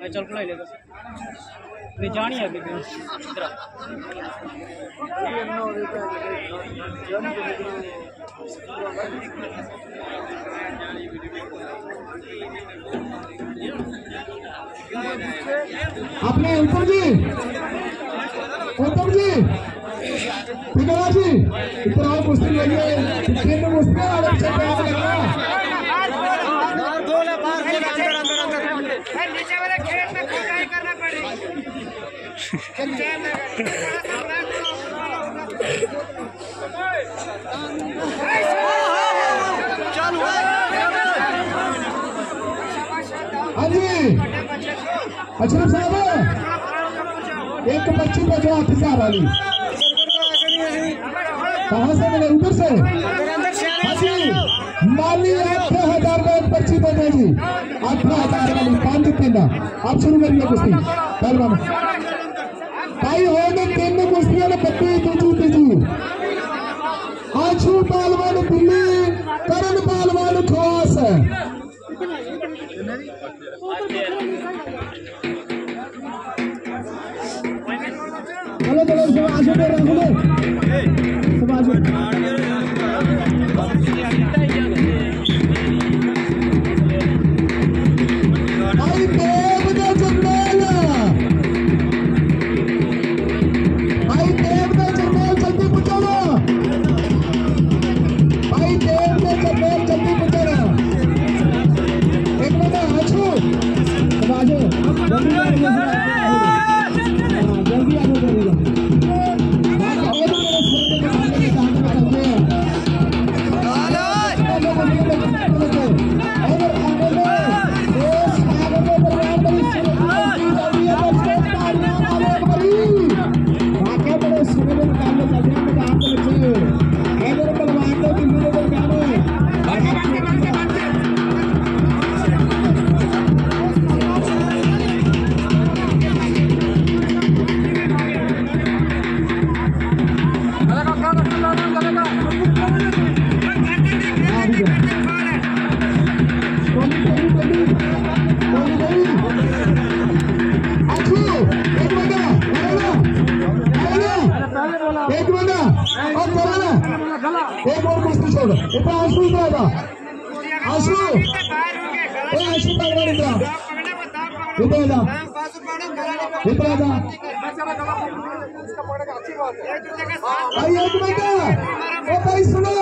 मैं चल पड़ा लेगा नहीं, जानी है अपने उत्तम जी। उत्तम जी। ठिकाना जी? इधर आओ कुश्ती लगिए तीन कुश्ती और अच्छा प्रयास करना नीचे वाले खेत में खुदाई करना पड़ेगी हाँ जी। साहब एक बच्ची को जो हथियार वाली कहाँ से मिले उधर से माली अठारह हज़ार में एक बच्ची बने जी अठारह हज़ार वाली पाँच तीन आप शुरू करिए कुश्ती पहलवान भाई होने तीन कुश्तियाँ पत्ती दूजी तीजी आशु पहलवान दिल्ली, करण पहलवान खवास चलो चलो सब आशू पे रखो सब आशू पकड़ भाई एक मिनट। ओ भाई सुनो।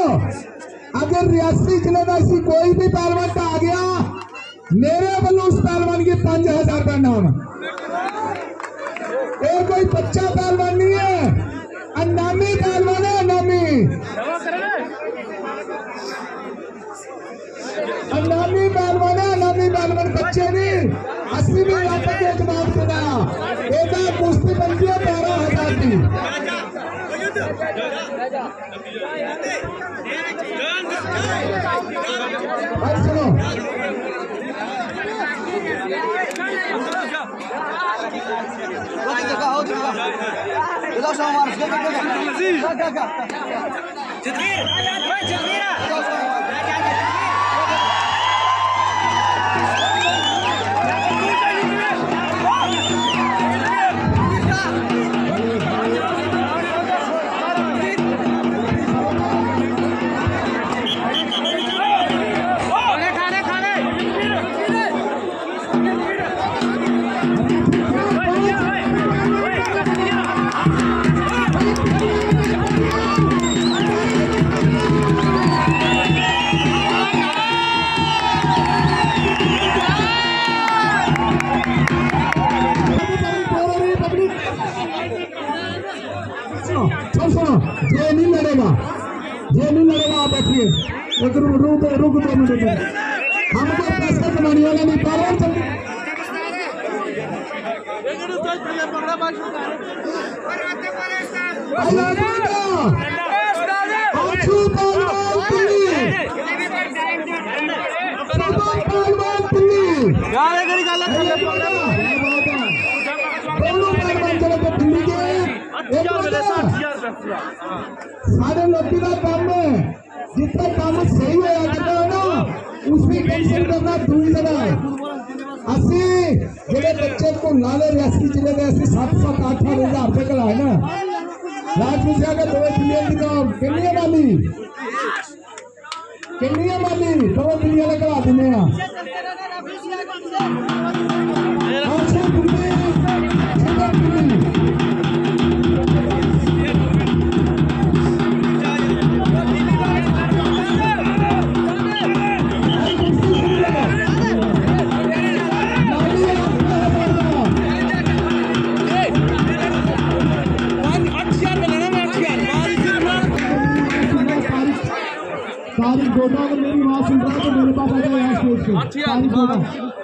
अगर रियासी ज़िले का ऐसी कोई भी पहलवान आ गया मेरे वालों उस पहलवान के पाँच हज़ार का नाम। और कोई बच्चा पहलवान नहीं है। अनामी पहलवान है अनामी पहलवान है बच्चे नहीं अस्सी में तक एक नाम सुना एक कुश्ती बनती है बारह हज़ार की। सुनो। सुनो ये नहीं लड़ेगा आप बैठिए एक रुक रुक रुक दो मुझे हमको पैसे कमाने वाले नहीं पा रहे जल्दी भाई आ हज़ार मिले सारे लोटी का काम है। जितना काम सही है करता है ना उसमें कैंसिल करना दूरी देना अस्सी ज़िले बच्चे को नाले रियासी ज़िले में ऐसी सात सात आठ आठ हज़ार रुपये का है ना। लाज में जाकर दो बिलियन का तो किन्नी माली किन्नी माली दो बिलियन का आदमी है गोटा अगर मेरी माँ सुन रहा है तो मेरे पास आ जाए यहाँ स्टेज पे